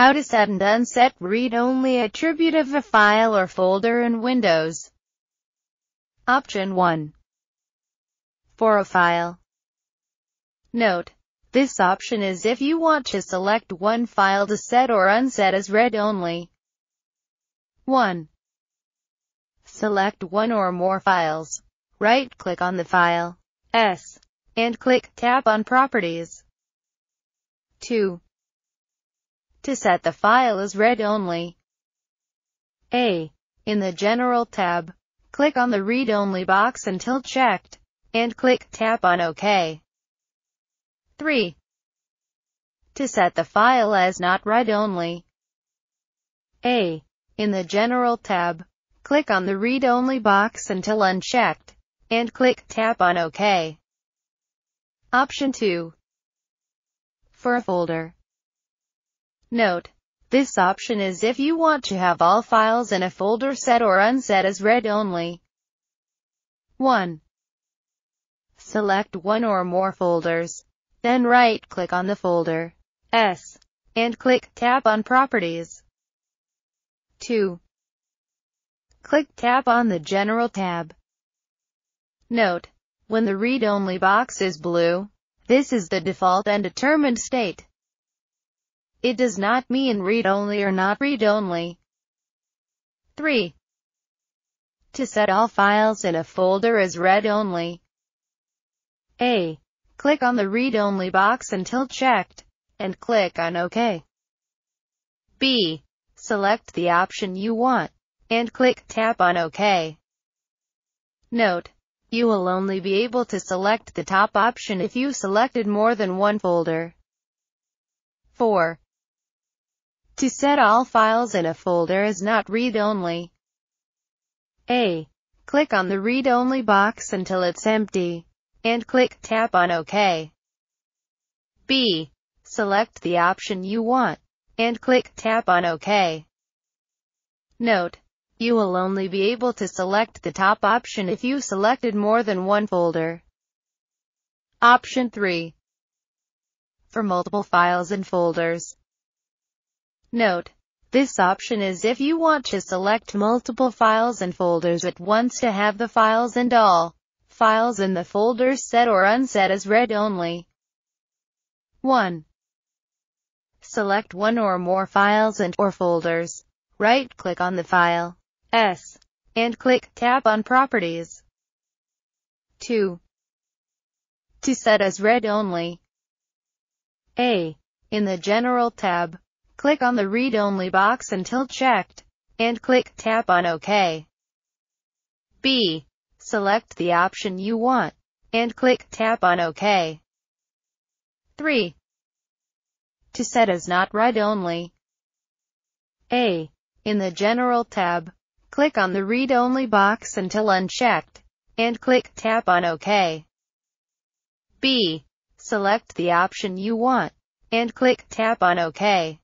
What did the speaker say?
How to set and unset read-only attribute of a file or folder in Windows. Option 1. For a file. Note. This option is if you want to select one file to set or unset as read-only. 1. Select one or more files. Right-click on the file, S, and click Tab on Properties. 2. To set the file as read-only. A. In the General tab, click on the Read-Only box until checked, and click Tap on OK. 3. To set the file as not read-only. A. In the General tab, click on the Read-Only box until unchecked, and click Tap on OK. Option 2. For a folder. Note. This option is if you want to have all files in a folder set or unset as read-only. 1. Select one or more folders. Then right-click on the folder, S, and click Tab on Properties. 2. Click Tab on the General tab. Note. When the read-only box is blue, this is the default and determined state. It does not mean read-only or not read-only. 3. To set all files in a folder as read-only. A. Click on the read-only box until checked, and click on OK. B. Select the option you want, and click Tap on OK. Note. You will only be able to select the top option if you selected more than one folder. 4. To set all files in a folder as not read-only. A. Click on the read-only box until it's empty, and click Tap on OK. B. Select the option you want, and click Tap on OK. Note. You will only be able to select the top option if you selected more than one folder. Option 3. For multiple files and folders. Note. This option is if you want to select multiple files and folders at once to have the files and all files in the folders set or unset as read-only. 1. Select one or more files and or folders. Right-click on the file, S, and click Tab on Properties. 2. To set as read-only. A. In the General tab, Click on the read-only box until checked, and click Tap on OK. B. Select the option you want, and click Tap on OK. 3. To set as not read-only. A. In the General tab, click on the read-only box until unchecked, and click Tap on OK. B. Select the option you want, and click Tap on OK.